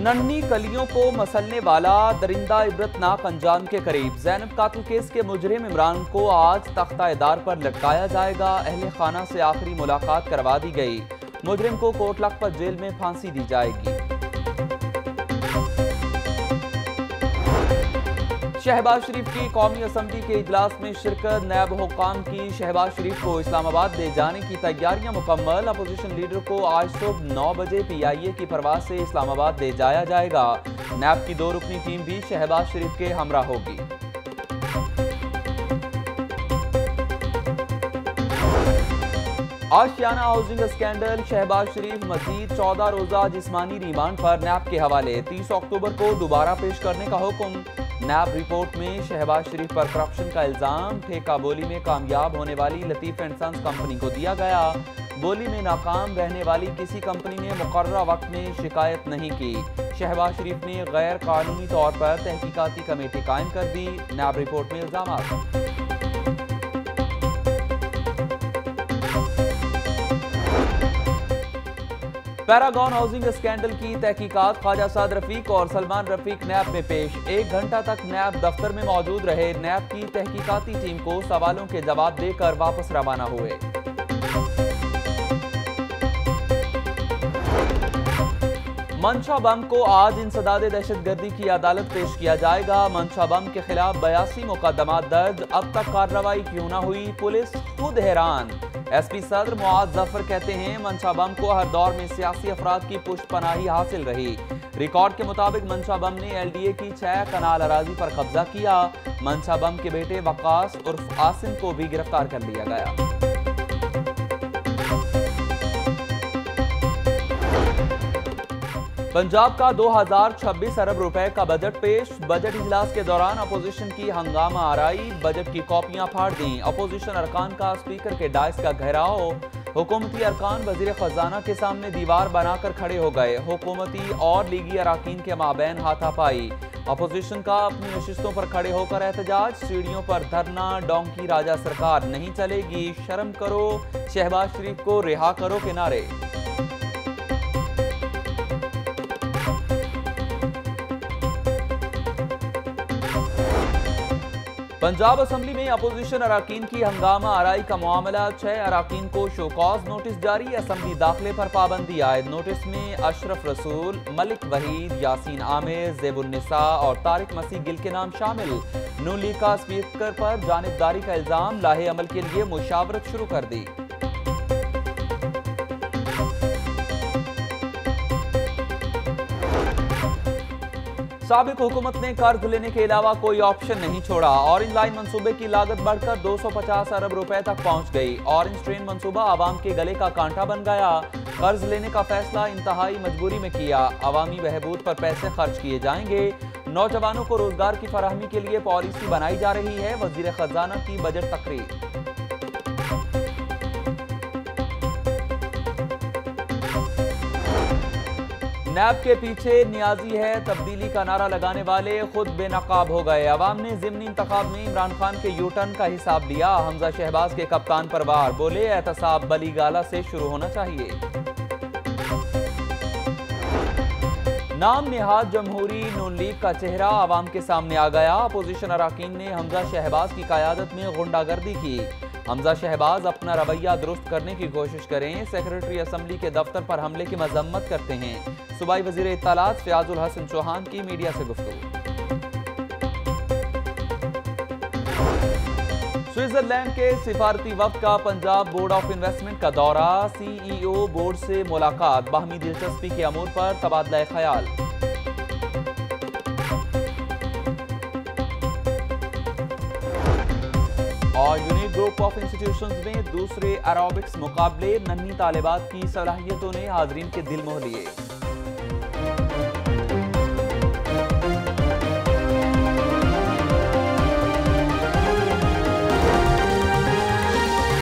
ننھی کلیوں کو مسلنے والا درندہ عبرتناک انجام کے قریب۔ زینب قاتل کیس کے مجرم عمران کو آج تختہ ادار پر لٹکایا جائے گا۔ اہل خانہ سے آخری ملاقات کروا دی گئی۔ مجرم کو کوٹ لکھپت جیل میں پھانسی دی جائے گی۔ شہباز شریف کی قومی اسمبلی کے اجلاس میں شرکت نیب حکام کی شہباز شریف کو اسلام آباد لے جانے کی تیاریاں مکمل، اپوزیشن لیڈر کو آج صبح نو بجے پی آئی اے کی پرواز سے اسلام آباد لے جایا جائے گا۔ نیب کی دو رکنی ٹیم بھی شہباز شریف کے ہمراہ ہوگی۔ آشیانہ ہاؤسنگ اسکینڈل شہباز شریف مزید چودہ روزہ جسمانی ریمانڈ پر نیب کے حوالے۔ تیس اکتوبر کو دوبارہ پیش کرنے کا حکم۔ نیب رپورٹ میں شہباز شریف پر کرپشن کا الزام، ٹھیکہ بولی میں کامیاب ہونے والی لطیف اینڈ سنس کمپنی کو دیا گیا۔ بولی میں ناکام رہنے والی کسی کمپنی نے مقررہ وقت میں شکایت نہیں کی۔ شہباز شریف نے غیر قانونی طور پر تحقیقاتی کمیٹی قائم کر دی۔ نیب رپورٹ میں الزامات۔ پیراگون ہاؤسنگ اسکینڈل کی تحقیقات، خواجہ سعد رفیق اور سلمان رفیق نیب میں پیش۔ ایک گھنٹہ تک نیب دفتر میں موجود رہے۔ نیب کی تحقیقاتی ٹیم کو سوالوں کے جواب دے کر واپس روانہ ہوئے۔ منشا بم کو آج انسداد دہشت گردی کی عدالت پیش کیا جائے گا۔ منشا بم کے خلاف بیاسی مقدمات درج۔ اب تک کارروائی کیوں نہ ہوئی؟ پولیس خود حیران۔ ایس پی صدر معاذ ظفر کہتے ہیں، منشا بم کو ہر دور میں سیاسی افراد کی پشت پناہی حاصل رہی۔ ریکارڈ کے مطابق منشا بم نے ایل ڈی اے کی چھ کنال اراضی پر قبضہ کیا۔ منشا بم کے بیٹے وقاص عرف آسم کو بھی گرفتار کر لیا گیا۔ پنجاب کا دو ہزار چھبیس ارب روپے کا بجٹ پیش۔ بجٹ اجلاس کے دوران اپوزیشن کی ہنگامہ آرائی۔ بجٹ کی کاپیاں پھاڑ دیں۔ اپوزیشن ارکان کا سپیکر کے ڈائس کا گھیراؤ۔ حکومتی ارکان وزیر خزانہ کے سامنے دیوار بنا کر کھڑے ہو گئے۔ حکومتی اور لیگی اراکین کے مابین ہاتھا پائی۔ اپوزیشن کا اپنی نشستوں پر کھڑے ہو کر احتجاج۔ سیڑھیوں پر دھرنا، ڈونکی راجہ سرکار نہیں چلے گی۔ شرم کرو، شہباز شریف کو رہا کرو کنارے۔ پنجاب اسمبلی میں اپوزیشن اراکین کی ہنگامہ آرائی کا معاملہ، چھ اراکین کو شوکاز نوٹس جاری، اسمبلی داخلے پر پابندی آئے نوٹس میں اشرف رسول، ملک وحید، یاسین عامر، زیب النساء اور طارق مسیح گل کے نام شامل۔ نون لیگ کا اسپیکر پر جانبداری کا الزام، لاہے عمل کے لیے مشاورت شروع کر دی۔ سابق حکومت نے قرض لینے کے علاوہ کوئی آپشن نہیں چھوڑا۔ اورنج لائن منصوبے کی لاگت بڑھ کر دو سو پچاس ارب روپے تک پہنچ گئی۔ اورنج ٹرین منصوبہ عوام کے گلے کا کانٹا بن گیا۔ قرض لینے کا فیصلہ انتہائی مجبوری میں کیا۔ عوامی بہبود پر پیسے خرچ کیے جائیں گے۔ نوجوانوں کو روزگار کی فراہمی کے لیے پالیسی بنائی جا رہی ہے۔ وزیر خزانہ کی بجٹ تقریر۔ نیب کے پیچھے نیازی ہے، تبدیلی کا نعرہ لگانے والے خود بے نقاب ہو گئے۔ عوام نے ضمنی انتخاب میں عمران خان کے یوٹن کا حساب لیا۔ حمزہ شہباز کے کپتان پر وار۔ بولے، احتساب بلی گالا سے شروع ہونا چاہیے۔ نام نہاد جمہوری نون لیگ کا چہرہ عوام کے سامنے آ گیا۔ اپوزیشن اراکین نے حمزہ شہباز کی قیادت میں غنڈہ گردی کی۔ حمزہ شہباز اپنا رویہ درست کرنے کی کوشش کریں، سیکرٹری اسمبلی کے دفتر پر حملے کی مذمت کرتے ہیں۔ صوبائی وزیر اطلاعات فیاض الحسن چوہان کی میڈیا سے گفتگو۔ سوئٹزرلینڈ کے سفارتی وفد کا پنجاب بورڈ آف انویسٹمنٹ کا دورہ۔ سی ای او بورڈ سے ملاقات۔ باہمی دلچسپی کے امور پر تبادلہ خیال۔ گروپ آف انسٹیٹیوشنز میں دوسرے ایروبکس مقابلے ننھی طالبات کی صلاحیتوں نے حاضرین کے دل موہ لیے۔